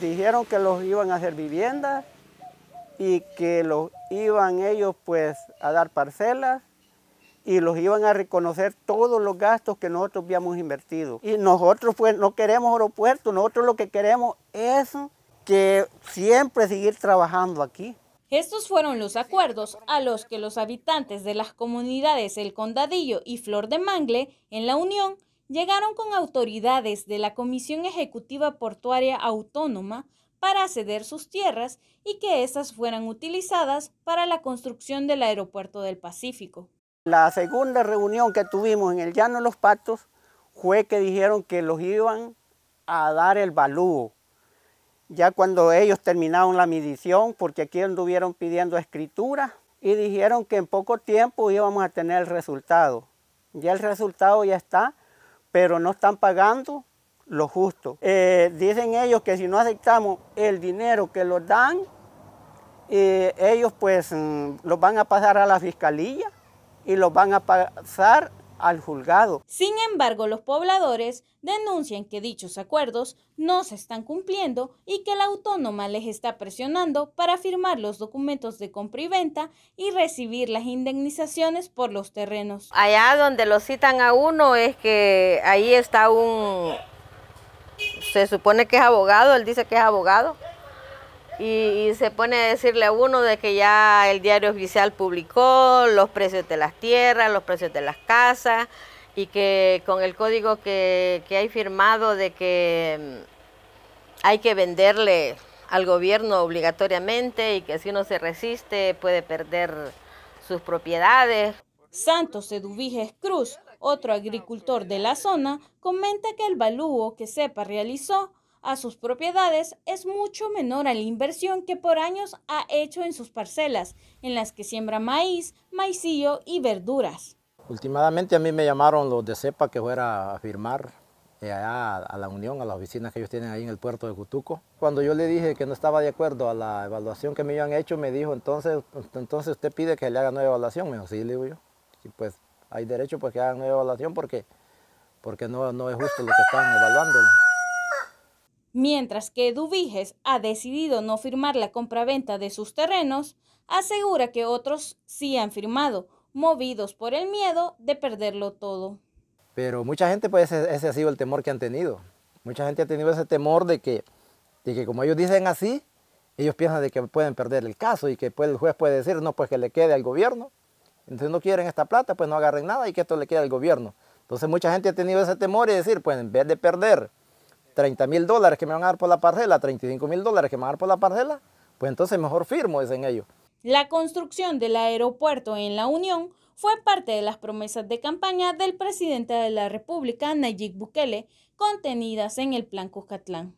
dijeron que los iban a hacer viviendas y que los iban ellos pues a dar parcelas y los iban a reconocer todos los gastos que nosotros habíamos invertido. Y nosotros pues no queremos aeropuerto, nosotros lo que queremos es que siempre seguir trabajando aquí. Estos fueron los acuerdos a los que los habitantes de las comunidades El Condadillo y Flor de Mangle en la Unión llegaron con autoridades de la Comisión Ejecutiva Portuaria Autónoma para ceder sus tierras y que éstas fueran utilizadas para la construcción del aeropuerto del Pacífico. La segunda reunión que tuvimos en el Llano de los Patos fue que dijeron que los iban a dar el balúo. Ya cuando ellos terminaron la medición, porque aquí anduvieron pidiendo escritura, y dijeron que en poco tiempo íbamos a tener el resultado. Ya el resultado ya está, pero no están pagando lo justo. Eh, dicen ellos que si no aceptamos el dinero que los dan, eh, ellos pues mm, los van a pasar a la fiscalía y los van a pasar al juzgado. Sin embargo, los pobladores denuncian que dichos acuerdos no se están cumpliendo y que la autónoma les está presionando para firmar los documentos de compra y venta y recibir las indemnizaciones por los terrenos. Allá donde lo citan a uno es que ahí está un, se supone que es abogado, él dice que es abogado, y, se pone a decirle a uno de que ya el diario oficial publicó los precios de las tierras, los precios de las casas y que con el código que, que hay firmado de que mm, hay que venderle al gobierno obligatoriamente y que si uno se resiste puede perder sus propiedades. Santos Eduviges Cruz, otro agricultor de la zona, comenta que el balúo que CEPA realizó a sus propiedades es mucho menor a la inversión que por años ha hecho en sus parcelas, en las que siembra maíz, maicillo y verduras. Últimamente a mí me llamaron los de CEPA que fuera a firmar eh, allá a la Unión, a las oficinas que ellos tienen ahí en el puerto de Cutuco. Cuando yo le dije que no estaba de acuerdo a la evaluación que me habían hecho, me dijo, entonces, entonces usted pide que le haga nueva evaluación. Me dijo, sí, le digo yo. Y pues hay derecho pues que hagan nueva evaluación porque, porque no, no es justo lo que están evaluando mientras que Duviges ha decidido no firmar la compraventa de sus terrenos, asegura que otros sí han firmado, movidos por el miedo de perderlo todo. Pero mucha gente, pues ese, ha sido el temor que han tenido. Mucha gente ha tenido ese temor de que, de que como ellos dicen así, ellos piensan de que pueden perder el caso y que pues, el juez puede decir, no, pues que le quede al gobierno. Entonces no quieren esta plata, pues no agarren nada y que esto le quede al gobierno. Entonces mucha gente ha tenido ese temor y decir, pues en vez de perder 30 mil dólares que me van a dar por la parcela, 35 mil dólares que me van a dar por la parcela, pues entonces mejor firmo, dicen ellos. La construcción del aeropuerto en La Unión fue parte de las promesas de campaña del presidente de la República, Nayib Bukele, contenidas en el Plan Cuscatlán.